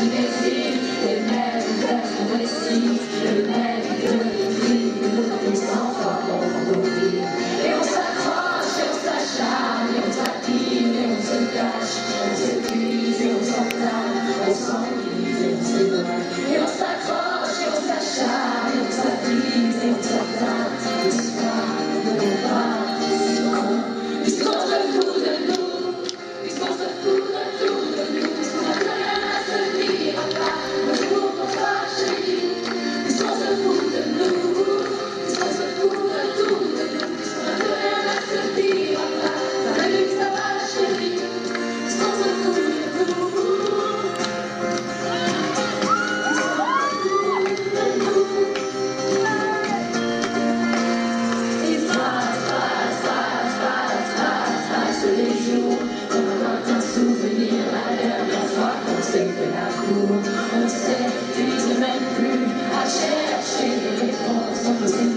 de Deus. S'épuise même plus à chercher les